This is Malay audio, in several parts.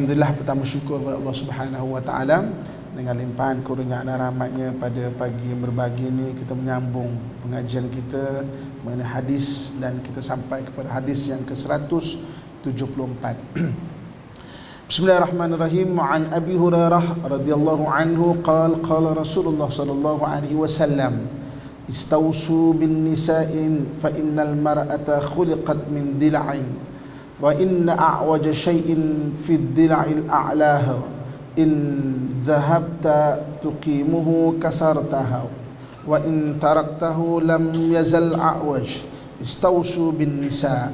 Alhamdulillah pertama syukur kepada Allah Subhanahu wa taala dengan limpahan kurnia dan rahmatnya pada pagi yang berbagi ini kita menyambung pengajian kita mengenai hadis dan kita sampai kepada hadis yang ke-174. Bismillahirrahmanirrahim. An Abi Hurairah radhiyallahu anhu qala qala Rasulullah sallallahu alaihi wasallam istawsu bin nisa'in fa innal mar'ata khuliqat min dil'in wa inna a'waja shay'in fi ad-dil'il a'laha. In dhahabta tuqimuhu kasartaha. Wa in taraktahu lam yazal a'waj. Istawsu bin nisa.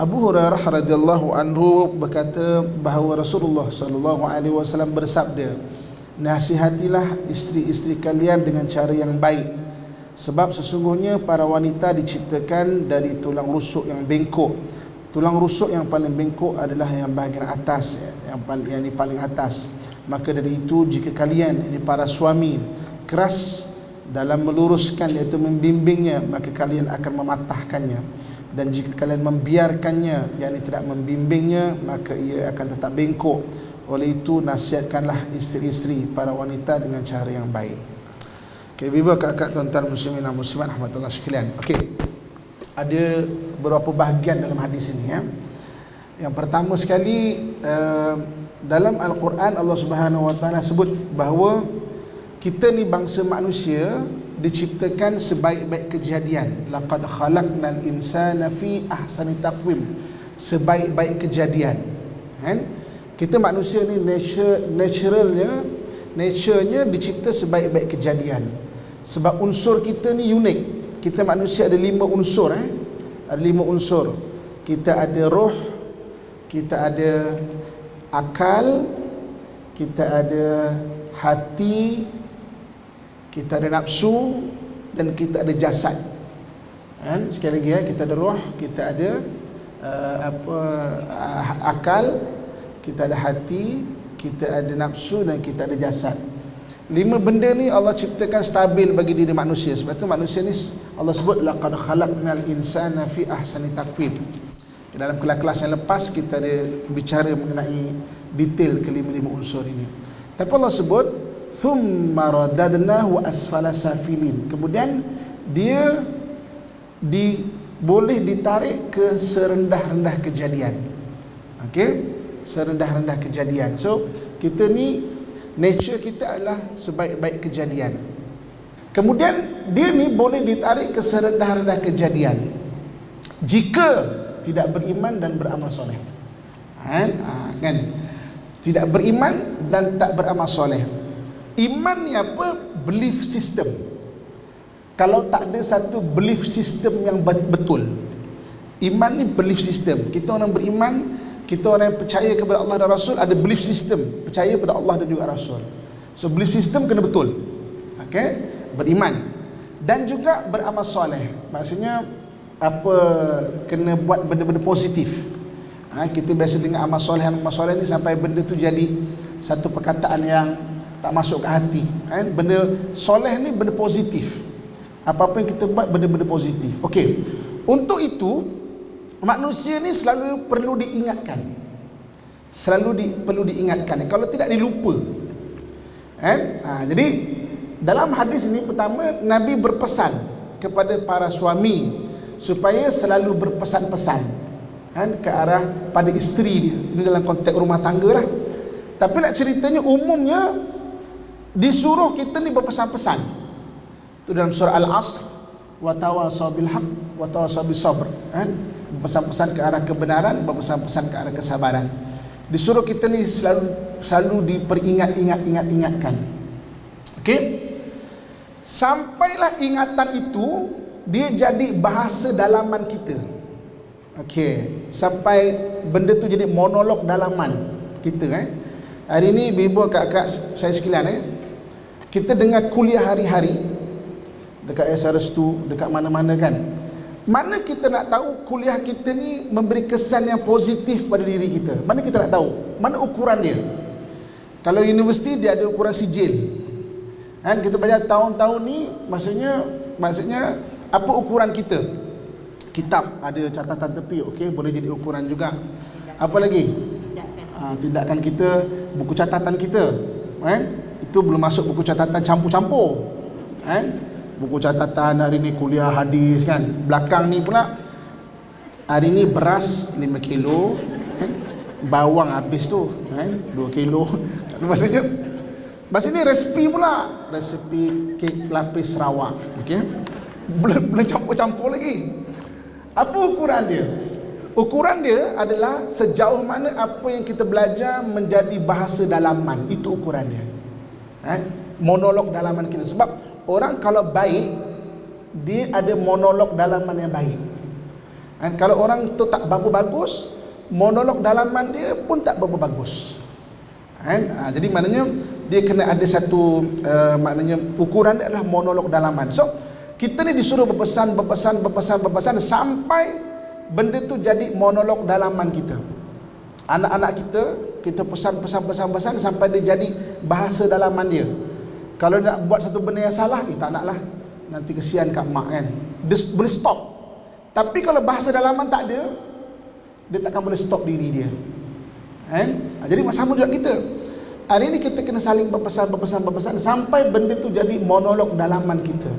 Abu Hurairah radhiyallahu anhu berkata bahawa Rasulullah sallallahu alaihi wasallam bersabda nasihatilah isteri-isteri kalian dengan cara yang baik. Sebab sesungguhnya para wanita diciptakan dari tulang rusuk yang bengkok tulang rusuk yang paling bengkok adalah yang bahagian atas ya, yang paling yang di paling atas. Maka dari itu jika kalian ini para suami keras dalam meluruskan iaitu membimbingnya maka kalian akan mematahkannya. Dan jika kalian membiarkannya yakni tidak membimbingnya maka ia akan tetap bengkok. Oleh itu nasihatkanlah isteri-isteri para wanita dengan cara yang baik. Okay, biba kakak tuan-tuan muslimin dan muslimat rahmatullah sekalian. Okey. Ada beberapa bahagian dalam hadis ini ya. Yang pertama sekali uh, dalam al-Quran Allah Subhanahu Wa Taala sebut bahawa kita ni bangsa manusia diciptakan sebaik-baik kejadian. Laqad khalaqnal insana fi ahsani taqwim. Sebaik-baik kejadian. Kan? Kita manusia ni nature naturalnya naturenya dicipta sebaik-baik kejadian. Sebab unsur kita ni unik kita manusia ada lima unsur eh? Ada lima unsur. Kita ada roh kita ada akal kita ada hati kita ada nafsu dan kita ada jasad. Kan? Sekali lagi ya kita ada roh kita ada uh, apa uh, akal kita ada hati kita ada nafsu dan kita ada jasad Lima benda ni Allah ciptakan stabil bagi diri manusia. Sebab tu manusia ni Allah sebut laqad khalaqnal insana fi ahsani taqwim. Dalam kelas-kelas yang lepas kita ada bicara mengenai detail kelima-lima unsur ini. Tapi Allah sebut thumma radadnahu asfala safilin. Kemudian dia di boleh ditarik ke serendah-rendah kejadian. Okey? Serendah-rendah kejadian. So, kita ni nature kita adalah sebaik-baik kejadian. Kemudian dia ni boleh ditarik ke serendah-rendah kejadian. Jika tidak beriman dan beramal soleh. Ha? ha, kan? Tidak beriman dan tak beramal soleh. Iman ni apa? Belief system. Kalau tak ada satu belief system yang betul iman ni belief system. Kita orang beriman kita orang yang percaya kepada Allah dan Rasul ada belief system. Percaya kepada Allah dan juga Rasul. So belief system kena betul. Okay? beriman. Dan juga beramal soleh. Maksudnya apa kena buat benda-benda positif? Ha, kita biasa dengar amal soleh amal soleh ni sampai benda tu jadi satu perkataan yang tak masuk ke hati. Kan? benda soleh ni benda positif. Apa-apa yang kita buat benda-benda positif. Okey, untuk itu manusia ni selalu perlu diingatkan. Selalu di, perlu diingatkan kalau tidak dilupa. Kan ha, jadi dalam hadis ini pertama Nabi berpesan kepada para suami supaya selalu berpesan-pesan kan ke arah pada isteri dia. Ini dalam konteks rumah tangga lah. Tapi nak ceritanya umumnya disuruh kita ni berpesan-pesan. Itu dalam surah Al-Asr. Wa tawasaw bil wa tawasaw bis sabr kan pesan-pesan ke arah kebenaran berpesan-pesan ke arah kesabaran. Disuruh kita ni selalu selalu diperingat-ingat-ingat-ingatkan. Okey? Sampailah ingatan itu dia jadi bahasa dalaman kita. Okey. Sampai benda tu jadi monolog dalaman kita eh. Hari ni bibu kakak saya sekalian eh. Kita dengar kuliah hari-hari dekat SRS2 dekat mana-mana kan mana kita nak tahu kuliah kita ni memberi kesan yang positif pada diri kita? Mana kita nak tahu? Mana ukuran dia? Kalau universiti dia ada ukuran sijil. Kan kita baca tahun-tahun ni maksudnya maksudnya apa ukuran kita? Kitab ada catatan tepi, okey boleh jadi ukuran juga. Apa lagi? uh, tindakan kita buku catatan kita kan itu belum masuk buku catatan campur-campur kan buku catatan hari ni kuliah hadis kan. Belakang ni pula hari ni beras 5 kilo kan? Bawang habis tu kan? 2 kilo. Maksudnya Bahasa ni resipi pula. Resipi kek lapis Sarawak okay? Belum, belum campur-campur lagi. Apa ukuran dia? Ukuran dia adalah sejauh mana apa yang kita belajar menjadi bahasa dalaman. Itu ukuran dia. Eh? Monolog dalaman kita. Sebab orang kalau baik Dia ada monolog dalaman yang baik eh? Kalau orang tu tak bagus Monolog dalaman dia pun tak bagus eh? ha, Jadi maknanya dia kena ada satu uh, maknanya ukuran dia adalah monolog dalaman so kita ni disuruh berpesan berpesan berpesan berpesan sampai benda tu jadi monolog dalaman kita anak-anak kita kita pesan pesan pesan pesan sampai dia jadi bahasa dalaman dia kalau nak buat satu benda yang salah eh tak naklah. Nanti kesian kat mak kan? Dia boleh stop. Tapi kalau bahasa dalaman tak ada dia takkan boleh stop diri dia. Kan? Jadi sama juga kita. Hari ini kita kena saling berpesan, berpesan, berpesan sampai benda tu jadi monolog dalaman kita.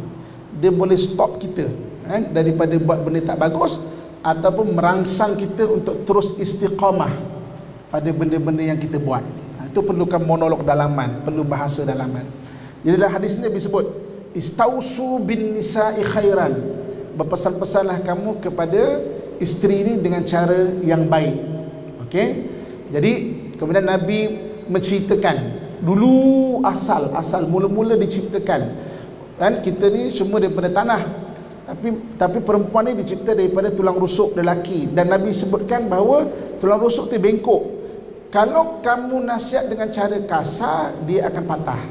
Dia boleh stop kita eh, daripada buat benda tak bagus ataupun merangsang kita untuk terus istiqamah pada benda-benda yang kita buat. Ha, itu perlukan monolog dalaman, perlu bahasa dalaman. Jadi dalam hadis ini disebut istausu bin nisa'i khairan. Berpesan-pesanlah kamu kepada isteri ini dengan cara yang baik. Okey? Jadi kemudian Nabi menceritakan dulu asal asal mula-mula diciptakan kan kita ni semua daripada tanah tapi tapi perempuan ni dicipta daripada tulang rusuk lelaki dan nabi sebutkan bahawa tulang rusuk tu bengkok kalau kamu nasihat dengan cara kasar dia akan patah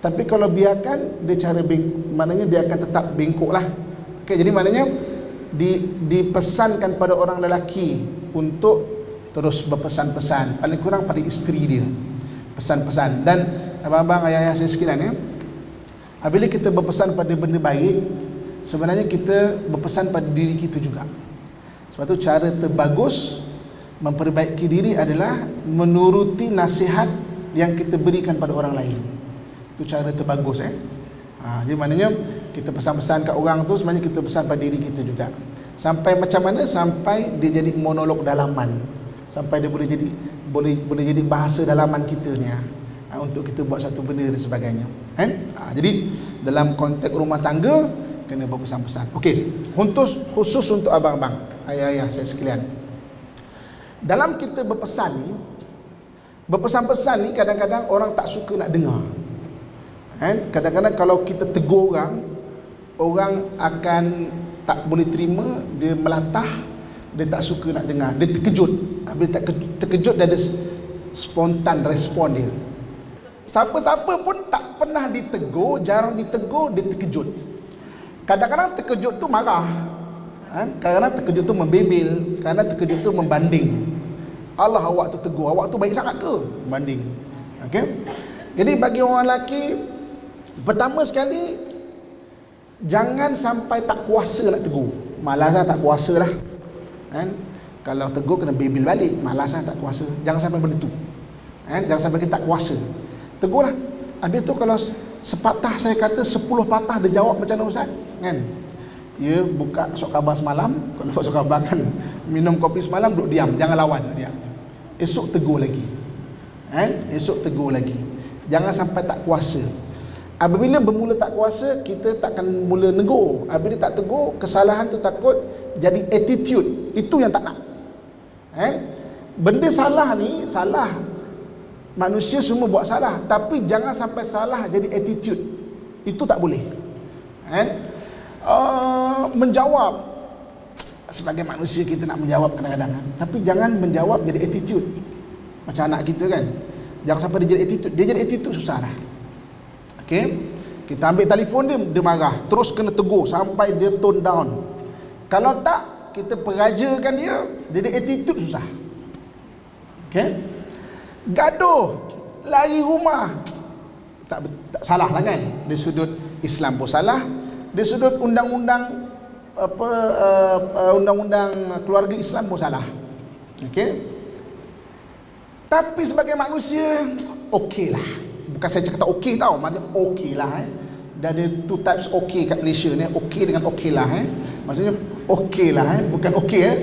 tapi kalau biarkan dia cara beng, maknanya dia akan tetap bengkok lah. Okay, jadi maknanya di, dipesankan pada orang lelaki untuk terus berpesan-pesan. Paling kurang pada isteri dia. Pesan-pesan. Dan abang-abang ayah-ayah saya sekalian ya. Apabila kita berpesan pada benda baik sebenarnya kita berpesan pada diri kita juga. Sebab tu cara terbagus memperbaiki diri adalah menuruti nasihat yang kita berikan pada orang lain itu cara terbagus eh? Ha, jadi maknanya kita pesan-pesan kat orang tu sebenarnya kita pesan pada diri kita juga. Sampai macam mana? Sampai dia jadi monolog dalaman. Sampai dia boleh jadi boleh boleh jadi bahasa dalaman kita ni ha, untuk kita buat satu benda dan sebagainya. Kan ha, jadi dalam konteks rumah tangga kena berpesan-pesan okey khusus khusus untuk abang-abang ayah-ayah saya sekalian. Dalam kita berpesan ni berpesan-pesan ni kadang-kadang orang tak suka nak dengar kan kadang-kadang kalau kita tegur orang orang akan tak boleh terima dia melantah dia tak suka nak dengar. Dia terkejut. Bila tak terkejut dia ada spontan respon dia. Siapa-siapa pun tak pernah ditegur jarang ditegur dia terkejut. Kadang-kadang terkejut tu marah. Ha? kadang-kadang terkejut tu membebel. Kadang terkejut tu membanding. Allah awak tu tegur. Awak tu baik sangat ke? Membanding. Okay? jadi bagi orang lelaki pertama sekali jangan sampai tak kuasa nak tegur. Malas lah tak kuasa lah. Kan? Kalau tegur kena bibil balik. Malas lah tak kuasa. Jangan sampai benda tu. Kan? Jangan sampai kita tak kuasa. Tegurlah. Habis tu kalau sepatah saya kata sepuluh patah dia jawab macam mana ustaz? Kan? Dia buka sok khabar semalam. Kalau sok khabar kan minum kopi semalam duduk diam. Jangan lawan dia esok tegur lagi. Kan? Esok tegur lagi. Jangan sampai tak kuasa Apabila bermula tak kuasa, kita takkan mula negur. Apabila tak tegur, kesalahan tu takut jadi attitude. Itu yang tak nak. Eh? Benda salah ni, salah. Manusia semua buat salah. Tapi jangan sampai salah jadi attitude. Itu tak boleh. Eh? Uh, menjawab. Sebagai manusia kita nak menjawab kadang-kadang. Tapi jangan menjawab jadi attitude. Macam anak kita kan. Jangan sampai dia jadi attitude. Dia jadi attitude susah lah. Okey. Kita ambil telefon dia dia marah. Terus kena tegur sampai dia tone down. Kalau tak kita perajakan dia, jadi attitude susah. Okey. Gaduh, lari rumah. Tak, tak salah lah kan? Di sudut Islam pun salah. Di sudut undang-undang apa uh, undang-undang keluarga Islam pun salah. Okey. Tapi sebagai manusia, okey lah. Bukan saya cakap okey tau, maknanya okey lah eh. Dan ada two types okey kat Malaysia ni, okey dengan okey lah eh. Maksudnya okey lah eh, bukan okey eh.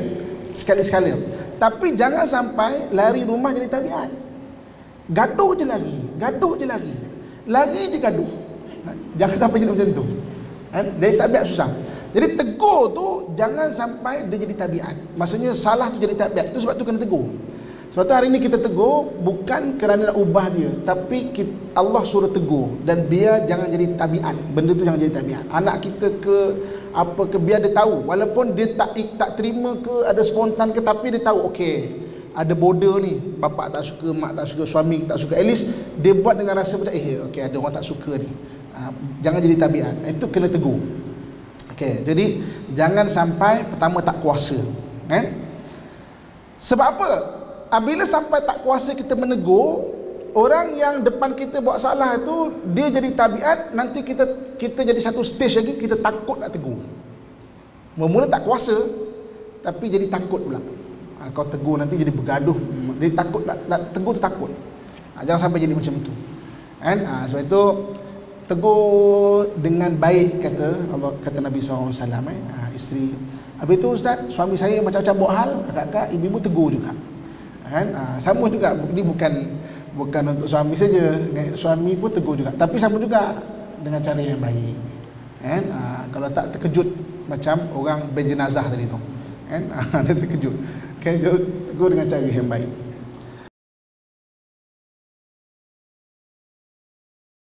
Sekali-sekala. Tapi jangan sampai lari rumah jadi tabiat. Gaduh je lagi, gaduh je lagi. Lagi je gaduh. Jangan sampai jadi macam tu. Ha, dari tabiat susah. Jadi tegur tu jangan sampai dia jadi tabiat. Maksudnya salah tu jadi tabiat. Itu sebab tu kena tegur. Sebab tu hari ni kita tegur bukan kerana nak ubah dia, tapi kita, Allah suruh tegur dan biar jangan jadi tabiat. Benda tu jangan jadi tabiat. Anak kita ke apa ke biar dia tahu. Walaupun dia tak tak terima ke ada spontan ke tapi dia tahu okey ada border ni. Bapa tak suka mak tak suka suami tak suka. At least dia buat dengan rasa macam eh okey ada orang tak suka ni. Ha, jangan jadi tabiat. Itu kena tegur. Okey jadi jangan sampai pertama tak kuasa kan sebab apa apabila sampai tak kuasa kita menegur orang yang depan kita buat salah itu dia jadi tabiat nanti kita kita jadi satu stage lagi kita takut nak tegur. Mula tak kuasa tapi jadi takut pula. Ha, kau tegur nanti jadi bergaduh. Dia takut nak, nak tegur tu takut. Ha, jangan sampai jadi macam tu. Kan? Ha, sebab itu tegur dengan baik kata Allah kata Nabi SAW eh, isteri. Habis itu Ustaz, suami saya macam-macam buat hal, kakak-kakak, ibu-ibu tegur juga kan? Ha, sama juga ini bukan bukan untuk suami saja. Suami pun tegur juga. Tapi sama juga dengan cara yang baik kan? Ha, kalau tak terkejut macam orang berjenazah tadi tu kan? Ha, dia terkejut. Kan? Tegur dengan cara yang baik